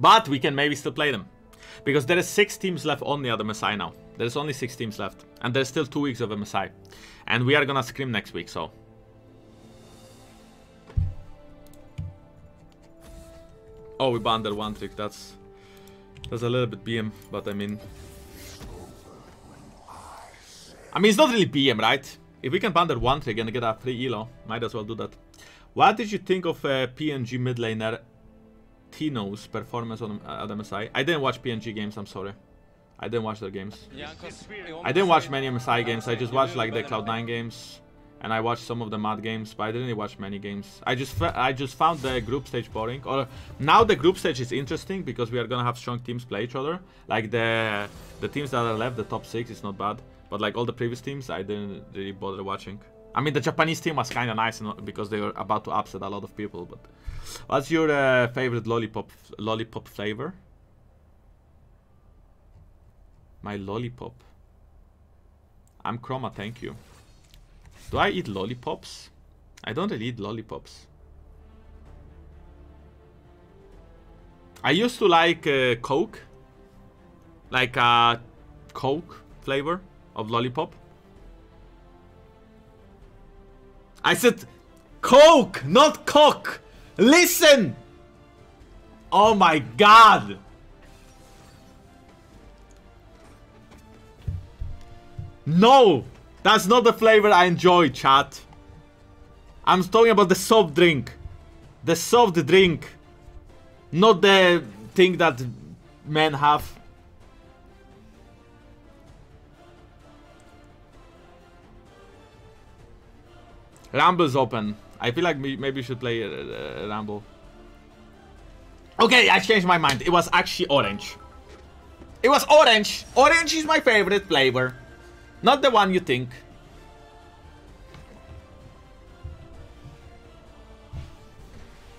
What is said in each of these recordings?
But we can maybe still play them. Because there is six teams left on the other MSI now. There's only six teams left. And there's still two weeks of MSI. And we are gonna scrim next week, so... Oh, we banned that one trick. That's... That's a little bit BM, but I mean... I mean, it's not really BM, right? If we can ban that one trick and get a free elo, might as well do that. What did you think of uh, PNG mid laner Tino's performance on uh, at MSI? I didn't watch PNG games, I'm sorry. I didn't watch their games. I didn't watch many MSI games, I just watched like the Cloud9 games. And I watched some of the MAD games, but I didn't watch many games. I just I just found the group stage boring. Or now the group stage is interesting because we are gonna have strong teams play each other. Like the the teams that are left, the top six is not bad. But like all the previous teams, I didn't really bother watching. I mean, the Japanese team was kind of nice because they were about to upset a lot of people. But what's your uh, favorite lollipop lollipop flavor? My lollipop. I'm Chroma, thank you. Do I eat lollipops? I don't really eat lollipops. I used to like uh, Coke. Like a uh, Coke flavor of lollipop. I said Coke, not cock. Listen! Oh my god! No! That's not the flavor I enjoy, chat. I'm talking about the soft drink. The soft drink. Not the thing that men have. Rumble's open. I feel like maybe we should play uh, uh, Okay, I changed my mind. It was actually orange. It was orange. Orange is my favorite flavor. Not the one you think.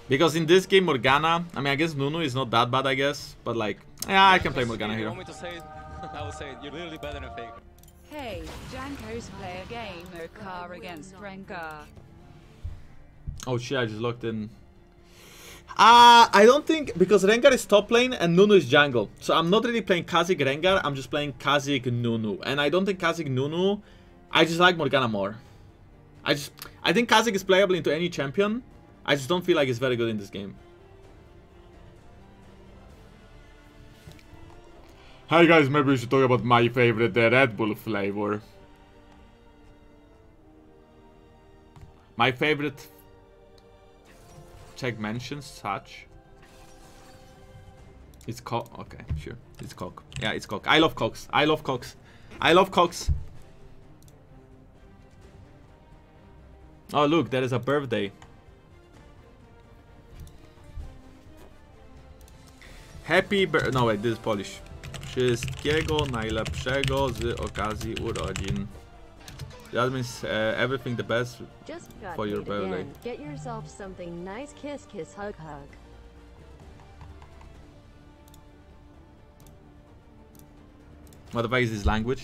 Because in this game, Morgana, I mean, I guess Nunu is not that bad, I guess. But like, yeah, I can play Morgana here. I will say You're literally better than Faker. Hey, Jankos play a game Okar against Rengar. Oh shit, I just looked in. Uh, I don't think, because Rengar is top lane and Nunu is jungle. So I'm not really playing Kha'Zix Rengar, I'm just playing Kha'Zix Nunu. And I don't think Kha'Zix Nunu, I just like Morgana more. I just, I think Kha'Zix is playable into any champion. I just don't feel like it's very good in this game. Hi guys, maybe we should talk about my favorite the Red Bull flavor. My favorite... Check mentions, such. It's cock. Okay, sure. It's cock. Yeah, it's cock. I love cocks. I love cocks. I love cocks. Oh, look, there is a birthday. Happy birthday. No, wait, this is Polish. Wszystkiego najlepszego z okazji urodzin. That means uh, everything the best for your birthday. Get yourself something nice. Kiss, kiss, hug, hug. What the fuck is this language?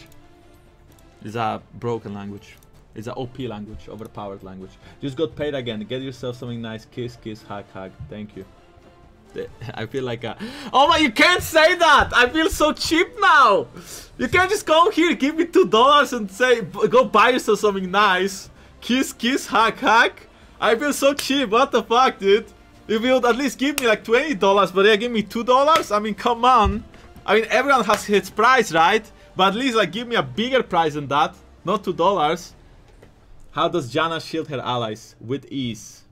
It's a broken language. It's a OP language, overpowered language. Just got paid again. Get yourself something nice. Kiss, kiss, hug, hug. Thank you. I feel like a... Oh my, you can't say that! I feel so cheap now! You can't just go here, give me two dollars and say, go buy yourself something nice. Kiss, kiss, hack, hack. I feel so cheap, what the fuck, dude? If you would at least give me like $20, but yeah, give me $2? I mean, come on. I mean, everyone has his price, right? But at least like give me a bigger price than that, not $2. How does Janna shield her allies? With ease.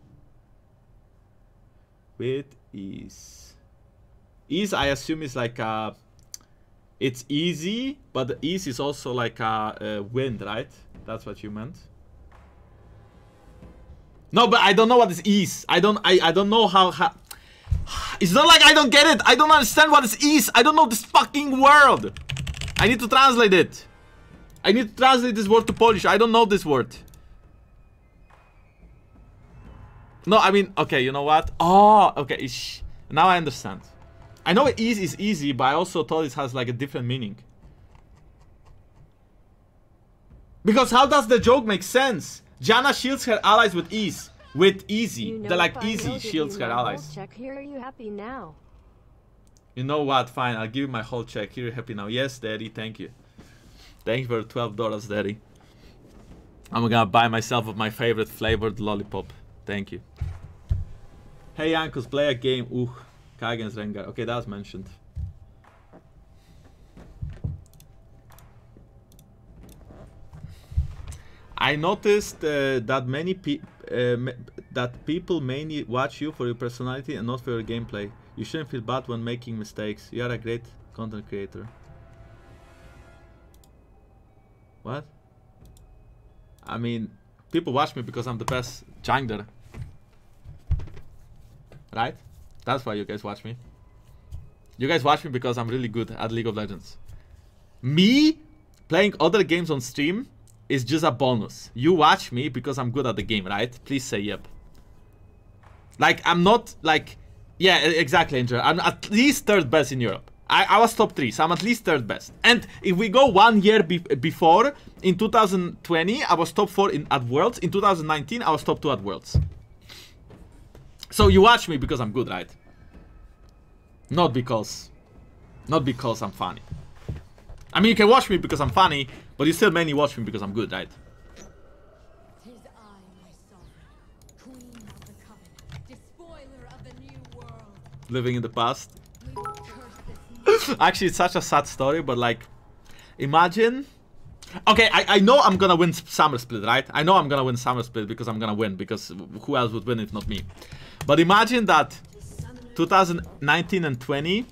With ease. Ease, I assume, is like a... It's easy, but the ease is also like a, a wind, right? That's what you meant. No, but I don't know what is ease. I don't. I. I don't know how. how it's not like I don't get it. I don't understand what is ease. I don't know this fucking word. I need to translate it. I need to translate this word to Polish. I don't know this word. No, I mean, okay, you know what? Oh, okay, ish. now I understand. I know easy is easy, but I also thought it has like a different meaning. Because how does the joke make sense? Janna shields her allies with ease. With easy. You know the like easy shields her allies. Check here, are you happy now? You know what? Fine, I'll give you my whole check. Here happy now. Yes, daddy. Thank you. Thank you for twelve dollars, daddy. I'm gonna buy myself of my favorite flavored lollipop. Thank you. Hey, Jankos, play a game. Ooh, Kai against Rengar. Okay, that was mentioned. I noticed uh, that many pe uh, that people mainly watch you for your personality and not for your gameplay. You shouldn't feel bad when making mistakes. You are a great content creator. What? I mean, people watch me because I'm the best jungler. Right? That's why you guys watch me. You guys watch me because I'm really good at League of Legends. Me playing other games on stream is just a bonus. You watch me because I'm good at the game, right? Please say yep. Like, I'm not like... Yeah, exactly, Angel. I'm at least third best in Europe. I, I was top three, so I'm at least third best. And if we go one year be before, in 2020, I was top four in at Worlds. In 2019, I was top two at Worlds. So you watch me because I'm good, right? Not because... Not because I'm funny. I mean, you can watch me because I'm funny, but you still mainly watch me because I'm good, right? Tis I, my sovereign, queen of the covenant, despoiler of the new world. Living in the past. We will curse this Actually, it's such a sad story, but like, imagine. Okay, I, I know I'm gonna win Summer Split, right? I know I'm gonna win Summer Split because I'm gonna win, because who else would win if not me? But imagine that 2019 and 20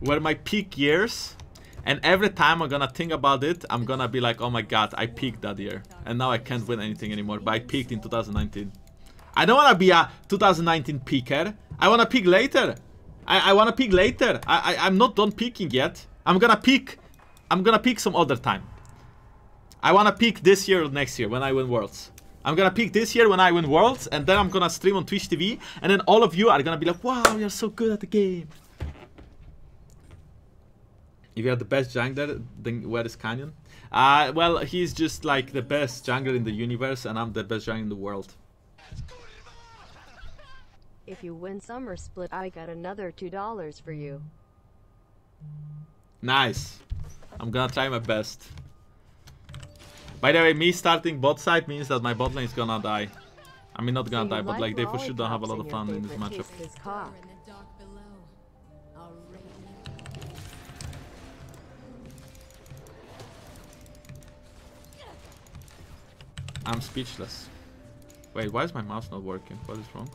were my peak years, and every time I'm gonna think about it, I'm gonna be like, oh my god, I peaked that year, and now I can't win anything anymore, but I peaked in 2019. I don't wanna be a 2019 peaker, I wanna peak later. I, I wanna peak later. I, I I'm not done peaking yet. I'm gonna peak. I'm gonna peak some other time. I wanna peak this year or next year when I win Worlds. I'm gonna peak this year when I win Worlds, and then I'm gonna stream on Twitch TV, and then all of you are gonna be like, "Wow, you're so good at the game." If you're the best jungler, then where is Canyon? Uh, well, he's just like the best jungler in the universe, and I'm the best jungler in the world. If you win Summer Split, I got another $2 for you. Nice. I'm gonna try my best. By the way, me starting bot side means that my bot lane is gonna die. I mean, not gonna So die, but like they for sure don't have a lot of fun in this matchup. kiss kiss cock. in the dark below. A radiant I'm speechless. Wait, why is my mouse not working? What is wrong?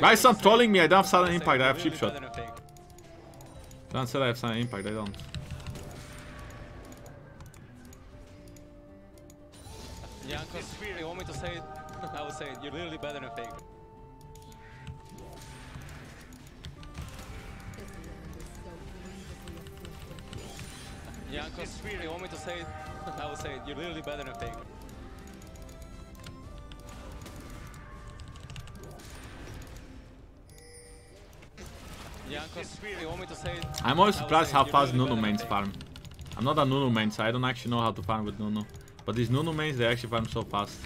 Guys, stop trolling me. I don't have sudden impact. I have cheap shot. Don't say I have sudden impact. I don't. I'm always surprised how fast Nunu mains farm. I'm not a Nunu main, so I don't actually know how to farm with Nunu. But these Nunu mains, they actually farm so fast.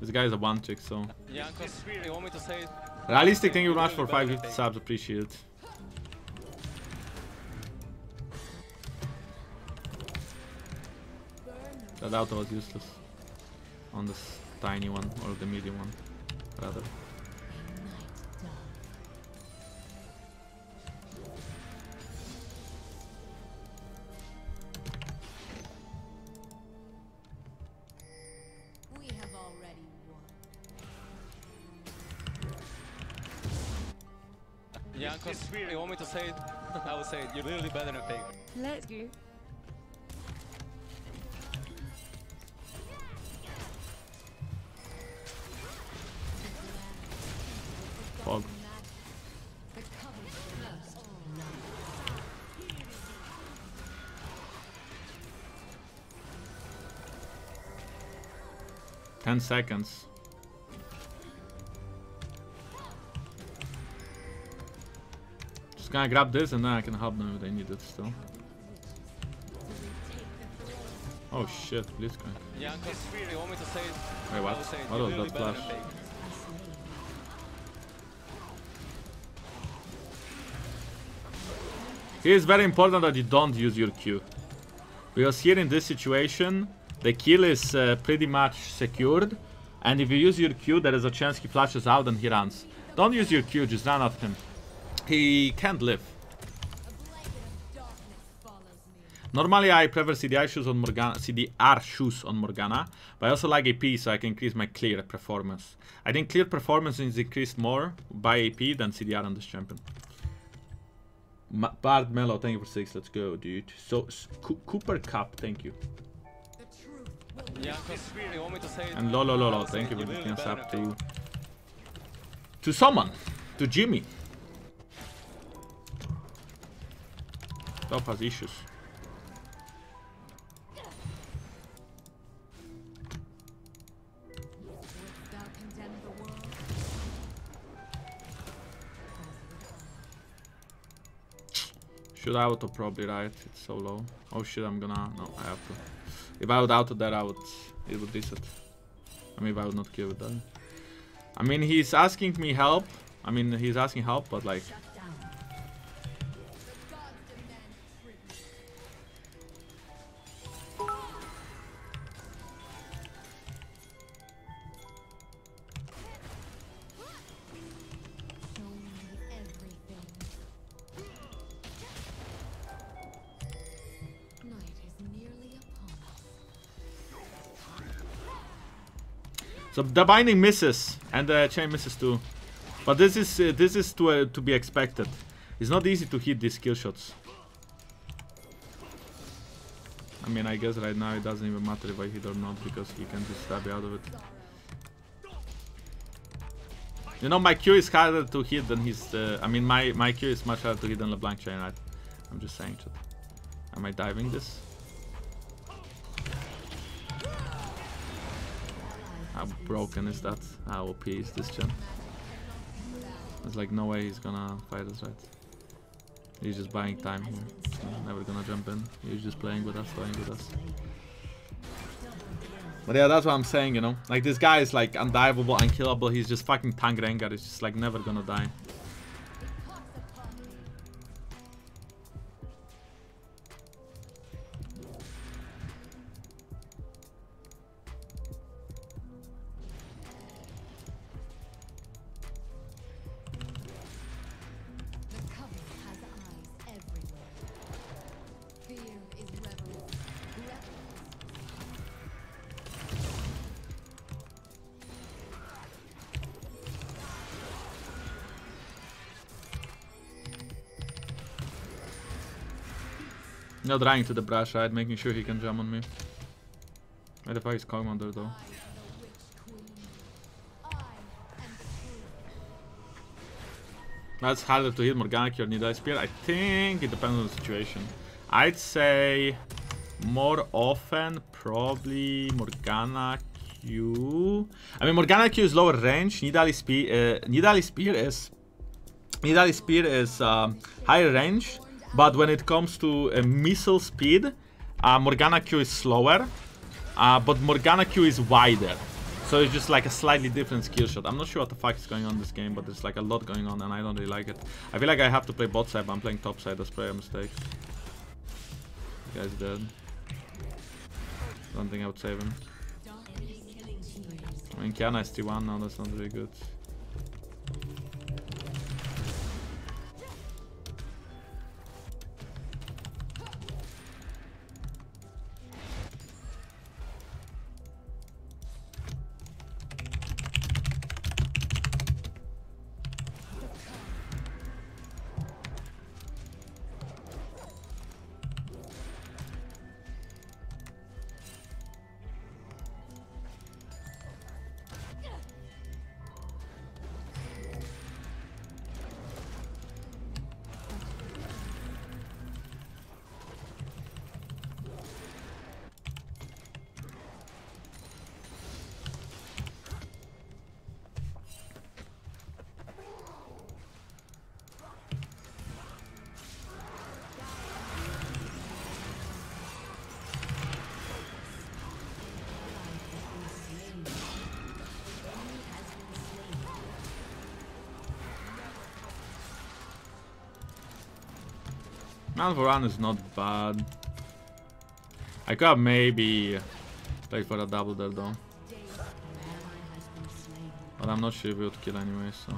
This guy is a one trick, so. Jankos, you want me to say it? Realistic, thank you very much for 550 better than Faker. subs, appreciate it. That auto was useless. On this tiny one, or the medium one, rather. say, you're literally better than a Pig. Let's go. Fog. Ten seconds. Just gonna grab this and then I can help them if they need it still. Oh shit, Blitzcrank. Jankos, you want me to say it? Wait, what? will say it. What was that flash? Here it's very important that you don't use your Q. Because here in this situation, the kill is uh, pretty much secured. And if you use your Q, there is a chance he flashes out and he runs. Don't use your Q, just run at him. He can't live. Normally I prefer CDR shoes on Morgana, CDR shoes on Morgana, but I also like AP so I can increase my clear performance. I think clear performance is increased more by AP than CDR on this champion. Ma Bard Mello, thank you for six. Let's go, dude. So Co- Cooper Cup, thank you. It? And Lolo Lolo, thank you for up to to someone, to Jimmy. Top has issues. Should I auto probably right? It's so low. Oh shit, I'm gonna no, I have to. If I would auto that I would it would reset. I mean if I would not kill with that. I mean he's asking me help. I mean he's asking help, but like So the binding misses and the chain misses too. But this is uh, this is to uh, to be expected. It's not easy to hit these skill shots. I mean, I guess right now it doesn't even matter if I hit or not because he can just stab you out of it. You know, my Q is harder to hit than his. Uh, I mean, my my Q is much harder to hit than LeBlanc chain, right? I'm just saying. Am I diving this? How broken is that? How OP is this gen? There's like no way he's gonna fight us, right? He's just buying time here. Never gonna jump in. He's just playing with us, playing with us. But yeah, that's what I'm saying, you know? Like this guy is like undivable, unkillable. He's just fucking tank Rengar. He's just like never gonna die. Not dying to the brush, right? Making sure he can jump on me. Where the fuck is Commander though? That's harder to hit Morgana Q or Nidalee Spear. I think it depends on the situation. I'd say more often probably Morgana Q. I mean Morgana Q is lower range. Nidalee Spear, uh, Nidalee Spear is Nidalee Spear is um, higher range, but when it comes to uh, missile speed, uh, Morgana Q is slower. Uh, but Morgana Q is wider. So it's just like a slightly different skill shot. I'm not sure what the fuck is going on in this game, but there's like a lot going on and I don't really like it. I feel like I have to play bot side, but I'm playing top side. That's probably a mistake. Guy's dead. Don't think I would save him. I mean, Qiyana is T1 now, that's not really good. Malvoran is not bad. I could maybe played for a double there though. But I'm not sure if we would kill anyway, so...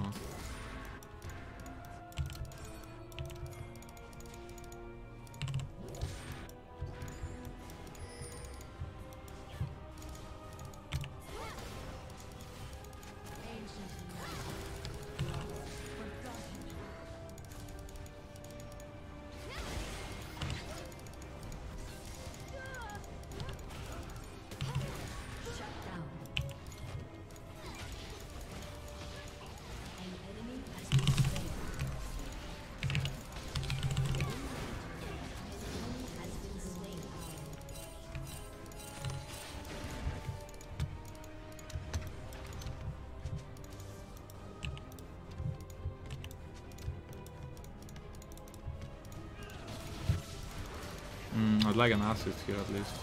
like an assist here at least.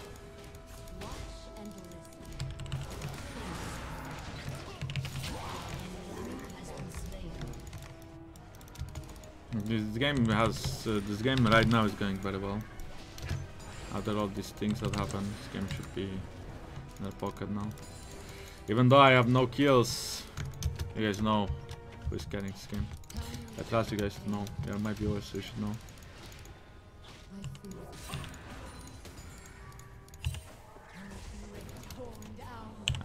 This game has uh, this game right now is going very well. After all these things that happen, this game should be in their pocket now. Even though I have no kills, you guys know who's getting this game. I trust you guys to know. Yeah, my viewers, you should know.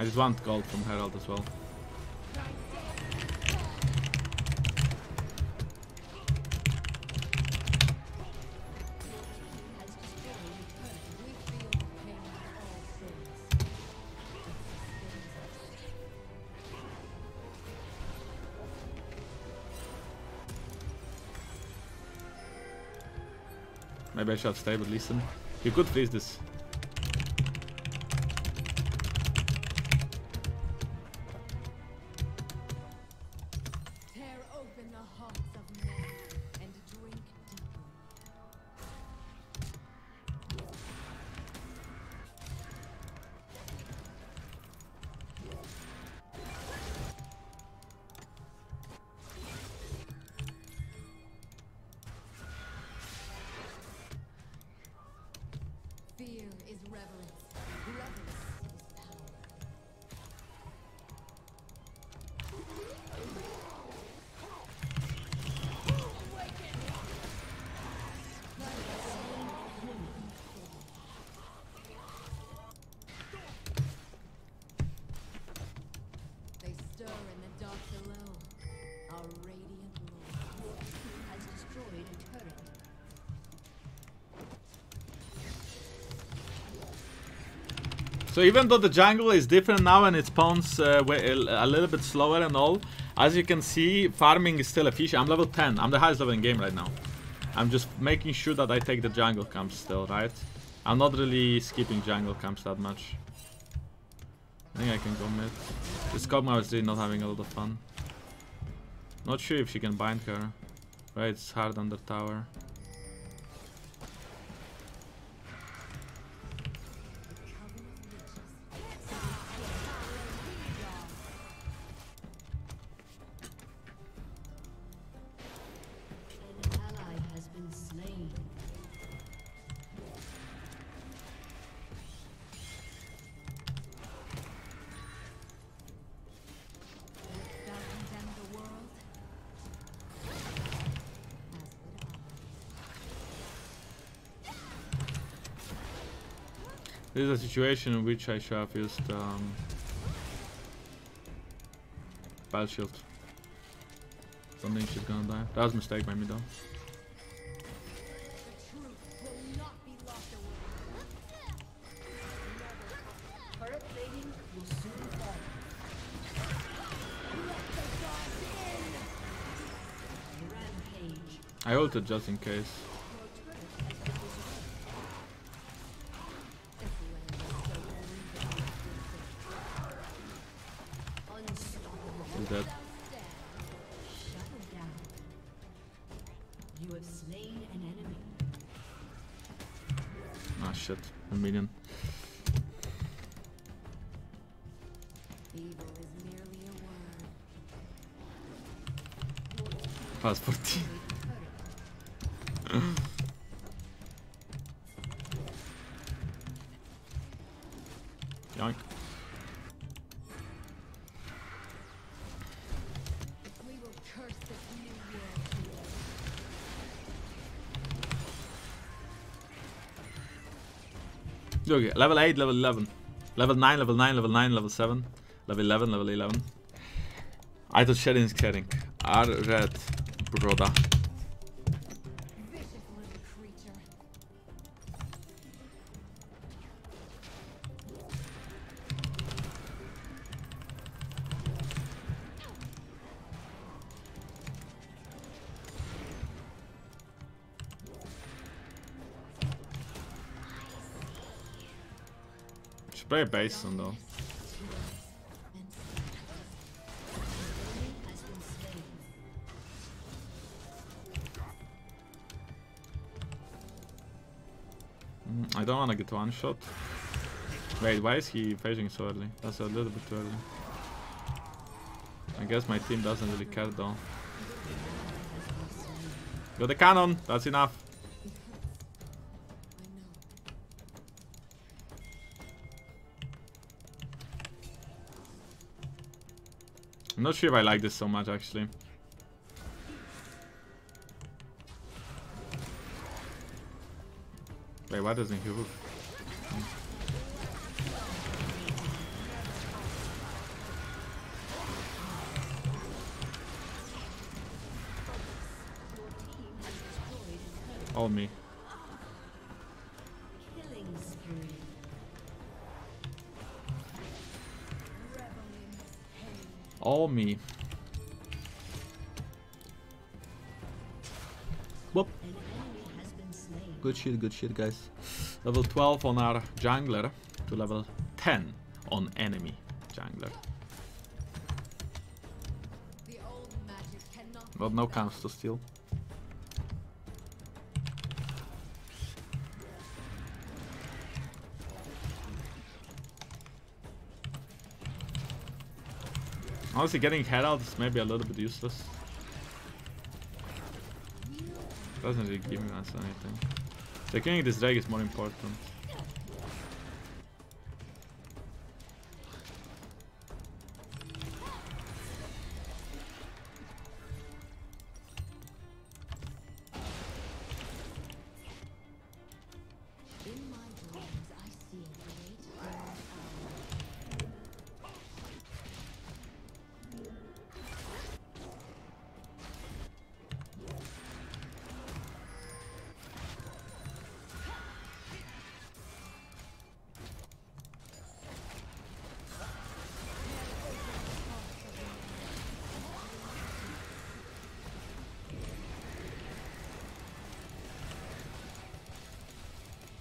I just want gold from Herald as well. Maybe I should stay, but listen. You could freeze this. Reverence So even though the jungle is different now and it spawns uh, a little bit slower and all, as you can see, farming is still efficient. I'm level 10. I'm the highest level in game right now. I'm just making sure that I take the jungle camps still, right? I'm not really skipping jungle camps that much. I think I can go mid. This Kog'Maw is really not having a lot of fun. Not sure if she can bind her. Right, it's hard under tower. This is a situation in which I should have used um, Black Shield. Don't think she's gonna die. That was a mistake by me though. I ulted just in case. Paszport. Yoink. Okay, level 8, level 11. Level 9, level 9, level 9, level 7. Level 11, level 11. I thought shedding is getting. R red creature. Should play a base on though. Don't wanna get one shot. Wait, why is he phasing so early? That's a little bit too early. I guess my team doesn't really care though. Got the cannon, that's enough. I'm not sure if I like this so much actually. Why doesn't he? All me. All me. Good shit, good shit, guys. Level 12 on our jungler to level 10 on enemy jungler. But no counts to steal. Honestly, getting Herald is maybe a little bit useless. Doesn't really give us anything. Securing this drag is more important.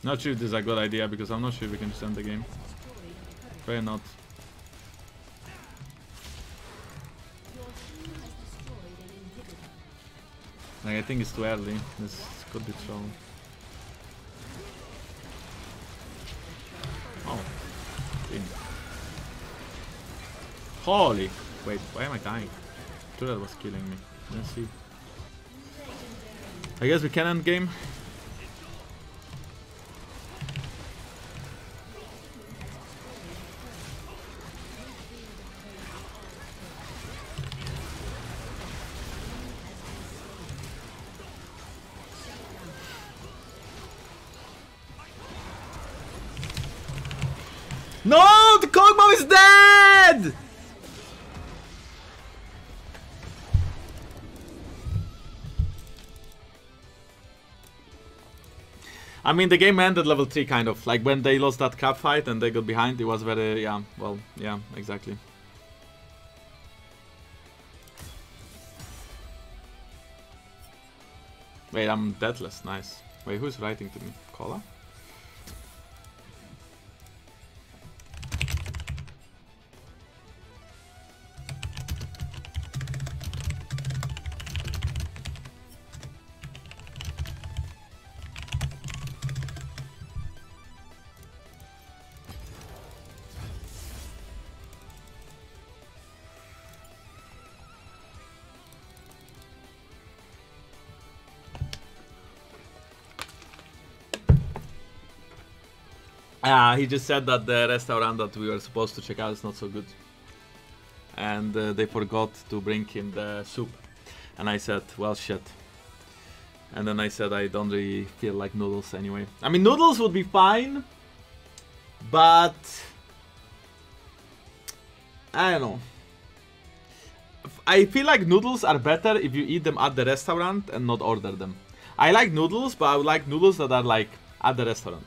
Not sure if this is a good idea because I'm not sure we can just end the game. Probably not. Like, I think it's too early. This could be thrown. Oh. Holy! Wait, why am I dying? Turret was killing me. Let's see. I guess we can end game. No! The Kog'Maw is dead! I mean, the game ended level 3, kind of. Like, when they lost that cap fight and they got behind, it was very, yeah, well, yeah, exactly. Wait, I'm deathless, nice. Wait, who's writing to me? Cola? Uh, he just said that the restaurant that we were supposed to check out is not so good. And uh, they forgot to bring him the soup. And I said, well, shit. And then I said I don't really feel like noodles anyway. I mean, noodles would be fine. But... I don't know. I feel like noodles are better if you eat them at the restaurant and not order them. I like noodles, but I would like noodles that are like at the restaurant.